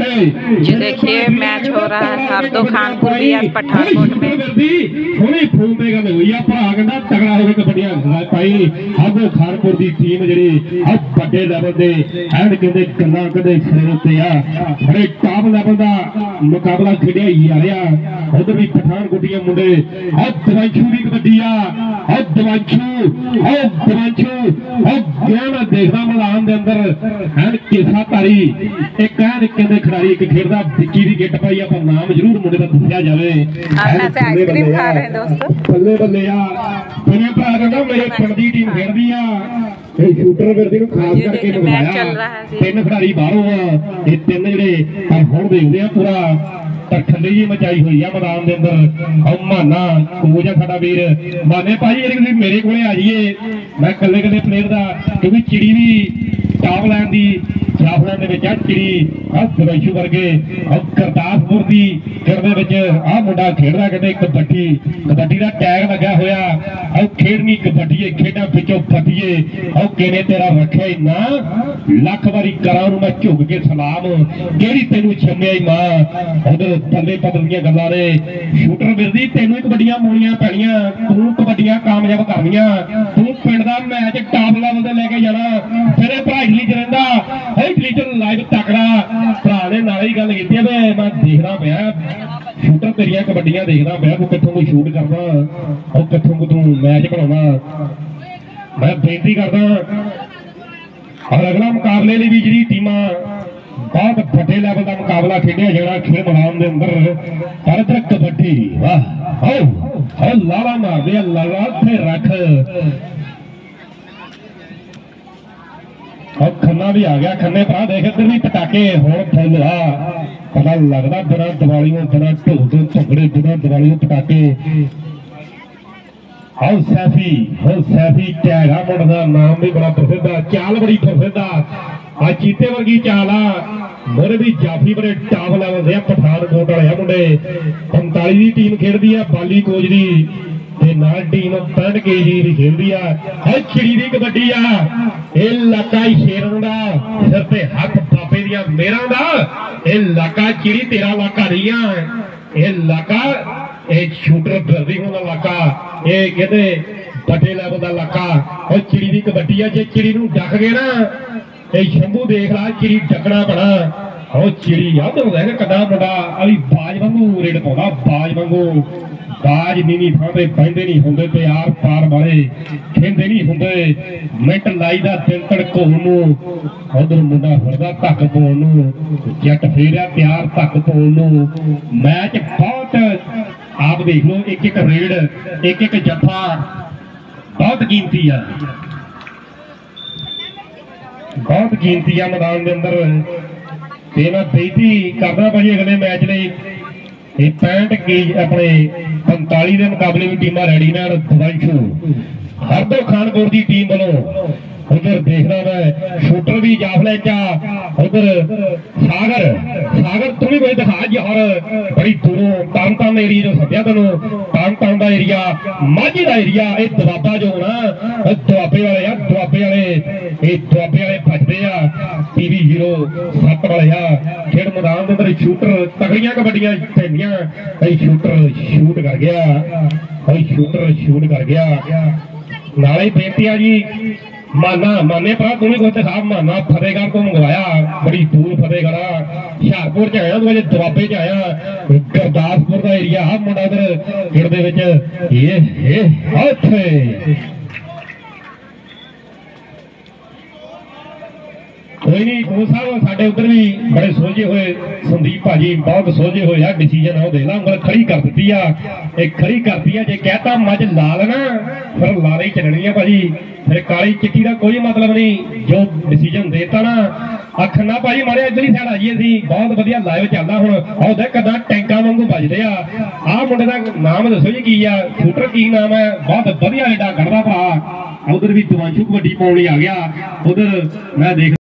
जो देखिए, मैच हो रहा है हरदो खानपुर भी आज पठानकोट में। अब बड़े भी पठानकोट के मुंडे और दवांशू की मैदान अंदर एक कहते ਖਿਡਾਰੀ ਇੱਕ ਖੇਡਦਾ ਵਿੱਕੀ ਦੀ ਗਿੱਟ ਪਾਈ ਆਪਾਂ ਨਾਮ ਜ਼ਰੂਰ ਮੁੰਡੇ ਦਾ ਦੱਸਿਆ ਜਾਵੇ। ਤਿੰਨ ਖਿਡਾਰੀ ਬਾਹਰੋਂ ਆ। ਇਹ ਤਿੰਨ ਜਿਹੜੇ ਹੁਣ ਦੇਖਦੇ ਆ ਪੂਰਾ। ਠੰਡੀ ਜੀ ਮਚਾਈ ਹੋਈ ਆ ਮੈਦਾਨ ਦੇ ਅੰਦਰ। ਉਹ ਮਾਨਾ ਕੋਚ ਆ ਸਾਡਾ ਵੀਰ। ਮਾਨੇ ਭਾਈ ਇਹ ਤੁਸੀਂ ਮੇਰੇ ਕੋਲੇ ਆ ਜਾਈਏ। ਮੈਂ ਕੱਲੇ ਕੱਲੇ ਪਲੇਅਰ ਦਾ ਕਿਉਂਕਿ ਚਿੜੀ ਵੀ ਟਾਪ ਲੈਣ ਦੀ ਜਾਫਲਾਂ ਦੇ ਵਿੱਚ ਆ, ਚਿੜੀ ਆ ਦਵੈਸ਼ੂ ਵਰਗੇ। ਆ ਕਰਤਾਰਪੁਰ ਦੀ ਖੇਡ ਵਿੱਚ ਆ ਮੁੰਡਾ ਖੇਡਦਾ ਕਹਿੰਦੇ ਕਬੱਡੀ ਕਬੱਡੀ ਦਾ ਟੈਗ ਲੱਗਿਆ ਹੋਇਆ। ਆ ਖੇਡਣੀ ਕਬੱਡੀ ਖੇਡਾਂ ਵਿੱਚੋਂ ਫੱਟੀਏ। ਆ ਕਿਨੇ ਤੇਰਾ ਰੱਖਿਆ ਈ ਨਾ ਲੱਖ ਵਾਰੀ ਕਰਾਂ ਨੂੰ ਮੈਂ ਝੁਕ ਕੇ ਸਲਾਮ। ਕਿਹੜੀ ਤੈਨੂੰ ਛੰਮਿਆ ਈ ਮਾਂ? ਉਧਰ ਬੱਲੇ ਪੱਤਰ ਗੱਲਾਂ ਨੇ। ਸ਼ੂਟਰ ਮਿਲਦੀ, ਤੈਨੂੰ ਹੀ ਕਬੱਡੀਆਂ ਮੋਣੀਆਂ ਪੈਣੀਆਂ। ਤੂੰ ਕਬੱਡੀਆਂ ਕਾਮਯਾਬ ਕਰਨੀਆਂ। ਤੂੰ ਪਿੰਡ ਦਾ ਮੈਚ ਟਾਪ ਲੈਵਲ ਤੇ ਲੈ ਕੇ ਜਾਣਾ। ਤੇਰੇ ਭਰਾਈ ਲਈ ਚ ਰਹਿੰਦਾ ਲਾਈਵ ਤਕੜਾ ਭਰਾ ਨੇ ਨਾਲ ਹੀ ਗੱਲ ਕੀਤੀ ਆ, ਮੈਂ ਦੇਖਦਾ ਪਿਆ। ਸ਼ੂਟਰ ਤੇਰੀਆਂ ਕਬੱਡੀਆਂ ਦੇਖਦਾ ਪਿਆ, ਤੂੰ ਕਿੱਥੋਂ ਕੋਈ ਸ਼ੂਟ ਕਰਦਾ, ਉਹ ਕਿੱਥੋਂ ਕੁ ਤੂੰ ਮੈਚ ਬਣਾਉਣਾ ਮੈਂ ਬੇਨਤੀ ਕਰਦਾ ਔਰ ਅਗਲਾ ਮੁਕਾਬਲੇ ਲਈ ਵੀ ਜਿਹੜੀ ਟੀਮਾਂ ਬਹੁਤ ਵੱਡੇ ਲੈਵਲ ਦਾ ਮੁਕਾਬਲਾ ਖੇਡਿਆ ਜਾਣਾ ਖੇਡ ਮੈਦਾਨ ਦੇ ਅੰਦਰ ਪਰ ਇੱਧਰ ਕਬੱਡੀ, ਵਾਹ ਹੋ ਹੋ ਲਾਲਾ ਮਾਰਦੇ ਲਾਲਾ ਤੇ ਰੱਖ। ਉਹ ਖੰਨਾ ਵੀ ਆ ਗਿਆ, ਖੰਨੇ ਭਰਾ ਦੇਖ ਇੱਧਰ ਵੀ ਪਟਾਕੇ, ਹੁਣ ਫੁੱਲ ਪਤਾ ਲੱਗਦਾ ਬਿਨਾਂ ਦੀਵਾਲੀਆਂ ਬਿਨਾਂ ਢੋਲ ਦੇ ਝਗੜੇ ਬਿਨਾਂ ਦੀਵਾਲੀਆਂ ਪਟਾਕੇ। ਹਾਉ ਸੈਫੀ ਹਾਉ ਸੈਫੀ ਟੈਗਾ ਮੁੰਡਾ ਦਾ ਨਾਮ ਵੀ ਬੜਾ ਪ੍ਰਸਿੱਧ ਆ, ਚਾਲ ਬੜੀ ਪ੍ਰਸਿੱਧ ਆ। ਆ ਚੀਤੇ ਵਰਗੀ ਚਾਲ ਆ। ਮੋਰੇ ਵੀ ਜਾਫੀ ਬੜੇ ਟਾਪ ਲੈਵਲ ਦੇ ਆ, ਪਠਾਨਕੋਟ ਵਾਲੇ ਆ ਮੁੰਡੇ। 45 ਦੀ ਟੀਮ ਖੇਡਦੀ ਆ, ਬਾਲੀ ਕੋਚ ਦੀ। ਤੇ ਨਾਲ ਟੀਮ 65 ਕੇਜੀ ਦੀ ਖੇਡਦੀ ਆ। ਹੈ ਦੀ ਕਬੱਡੀ ਆ। ਇਹ ਇਲਾਕਾ ਸ਼ੇਰਾਂ ਦਾ, ਸਿਰ ਤੇ ਹੱਥ ਬਾਬੇ ਦੀਆਂ ਮੇਰਾਂ ਦਾ। ਇਹ ਇਲਾਕਾ ਚਿੜੀ ਤੇਰਾ ਇਲਾਕਾ ਨਹੀਂ ਆ। ਇਹ ਇਲਾਕਾ, ਇਹ ਸ਼ੂਟਰ ਬਰਦੀ ਦਾ ਇਲਾਕਾ। ਇਹ ਕਹਿੰਦੇ ਵੱਡੇ ਲੈਵਲ ਦਾ ਇਲਾਕਾ। ਉਹ ਚਿੜੀ ਦੀ ਕਬੱਡੀ ਆ, ਜੇ ਚਿੜੀ ਨੂੰ ਡੱਕ ਗਏ ਨਾ, ਇਹ ਸ਼ੰਭੂ ਦੇਖ ਲਾ, ਚਿੜੀ ਡੱਕਣਾ ਬਣਾ ਉਹ ਚਿੜੀ ਆ ਤੇ ਉਹਦਾ ਕੱਡਾ ਮੁੰਡਾ ਅਲੀ ਬਾਜ ਵਾਂਗੂ ਰੇਡ ਪਾਉਂਦਾ, ਬਾਜ ਵਾਂਗੂ। ਬਾਜ ਨੀਵੀਂ ਥਾਂ ਤੇ ਨਹੀਂ ਹੁੰਦੇ ਤੇ ਆਰ ਪਾਰ ਵਾਲੇ। ਖੇਂਦੇ ਨਹੀਂ ਹੁੰਦੇ। ਮਿੰਟ ਲਾਈ ਦਾ ਦਿਲ ਧੜਕਾਉਣ ਨੂੰ, ਉਧਰ ਮੁੰਡਾ ਫਿਰਦਾ ਧੱਕ ਪਾਉਣ ਨੂੰ, ਜੱਟ ਫੇਰਿਆ ਤਿਆਰ ਧੱਕ ਪਾਉਣ ਨੂੰ। ਮੈਚ ਬਹੁਤ, ਆਪ ਦੇਖ ਲਓ, ਇੱਕ ਇੱਕ ਰੇਡ, ਇੱਕ ਇੱਕ ਜੱਫਾ, ਬਹੁਤ ਕੀਮਤੀ ਆ। ਬਹੁਤ ਕੀਮਤੀ ਆ ਮੈਦਾਨ ਦੇ ਅੰਦਰ। ਤੇ ਮੈਂ ਬੇਨਤੀ ਕਰਦਾ ਭਾਜੀ ਅਗਲੇ ਮੈਚ ਲਈ ਇਹ 65 ਕੀ ਆਪਣੇ 45 ਦੇ ਮੁਕਾਬਲੇ ਵੀ ਟੀਮਾਂ ਰੈਡੀ ਨੇ ਦਵਾਈਸ਼ੂ ਹਰਦੋ ਖਾਨਪੁਰ ਦੀ ਟੀਮ ਵੱਲੋਂ ਉਧਰ ਦੇਖਦਾ ਮੈਂ, ਸ਼ੂਟਰ ਵੀ ਜਾਫਲੇ ਚਾ ਉਧਰ ਸਾਗਰ ਸਾਗਰ ਤੂੰ ਵੀ ਕੋਈ ਦਿਖਾ ਜਹਰ ਬੜੀ ਦੂਰੋਂ ਤਰਨ ਤਾਰਨ ਏਰੀਆ ਜੋ ਸੱਦਿਆ ਤੈਨੂੰ। ਤਰਨ ਦਾ ਏਰੀਆ ਮਾਝੀ ਦਾ ਏਰੀਆ ਇਹ ਦੁਆਬਾ ਜੋ ਨਾ ਦੁਆਬੇ ਵਾਲੇ ਆ, ਦੁਆਬੇ ਵਾਲੇ। ਇਹ ਦੁਆਬੇ ਵਾਲੇ ਭੱਜਦੇ ਆ। ਟੀਵੀ 07 ਵਾਲੇ ਆ। ਖੇਡ ਮੈਦਾਨ ਦੇ ਅੰਦਰ ਸ਼ੂਟਰ ਤਗੜੀਆਂ ਕਬੱਡੀਆਂ ਪੈਂਦੀਆਂ। ਇਹ ਸ਼ੂਟਰ ਸ਼ੂਟ ਕਰ ਗਿਆ। ਇਹ ਸ਼ੂਟਰ ਸ਼ੂਟ ਕਰ ਗਿਆ। ਨਾਲੇ ਬੇਨਤੀ ਆ ਜੀ ਮਾਨਾ, ਮਾਨੇ ਭਰਾ, ਤੂੰ ਵੀ ਕੋਈ ਦਿਖਾ ਮਾਨਾ, ਫਤਿਹਗੜ੍ਹ ਤੋਂ ਮੰਗਵਾਇਆ, ਬੜੀ ਦੂਰ ਫਤਿਹਗੜ੍ਹ ਆ। ਹੁਸ਼ਿਆਰਪੁਰ ਚ ਆਇਆ ਤੂੰ ਅਜੇ ਦੁਆਬੇ ਚ ਆਇਆ, ਗੁਰਦਾਸਪੁਰ ਦਾ ਏਰੀਆ ਆ ਮੁੰਡਾ ਇਧਰ ਖੇਡ ਦੇ ਵਿੱਚ, ਇਹ ਇਹ ਉੱਥੇ। ਕੋਈ ਨਹੀਂ ਕੋਚ ਸਾਹਿਬ, ਸਾਡੇ ਉਧਰ ਵੀ ਬੜੇ ਸੋਝੇ ਹੋਏ ਸੰਦੀਪ ਭਾਜੀ, ਬਹੁਤ ਸੋਝੇ ਹੋਏ ਆ ਡਿਸੀਜਨ ਉਹ ਦੇ ਲਾ, ਉਂਗਲ ਖੜੀ ਕਰ ਦਿੱਤੀ ਆ। ਇਹ ਖੜੀ ਕਰਦੀ ਆ, ਜੇ ਕਹਤਾ ਮੱਝ ਲਾਲ ਨਾ, ਫਿਰ ਲਾਲ ਹੀ ਚੱਲਣੀ ਆ ਭਾਜੀ। ਫਿਰ ਕਾਲੀ ਚਿੱਟੀ ਦਾ ਕੋਈ ਮਤਲਬ ਨਹੀਂ, ਜੋ ਡਿਸੀਜਨ ਦੇਤਾ ਨਾ, ਅੱਖ ਨਾ ਭਾਜੀ ਮਾਰੇ ਇਧਰਲੀ ਸਾਈਡ ਆਈਏ ਸੀ ਬਹੁਤ ਵਧੀਆ ਲਾਈਵ ਚੱਲਦਾ ਹੁਣ। ਆਹ ਦੇਖ ਕਦਾਂ ਟੈਂਕਾਂ ਵਾਂਗੂ ਵੱਜਦੇ ਆ। ਆਹ ਮੁੰਡੇ ਦਾ ਨਾਮ ਦੱਸੋ ਜੀ, ਕੀ ਆ? ਸ਼ੂਟਰ ਕੀ ਨਾਮ ਹੈ ਬਹੁਤ ਵਧੀਆ ਏਡਾ ਖੜਦਾ ਭਰਾ। ਉਧਰ ਵੀ ਦਿਵਾਂਸ਼ੂ ਕਬੱਡੀ ਪਾਉਣ ਲਈ ਆ ਗਿਆ। ਉਧਰ ਮੈਂ ਦੇਖ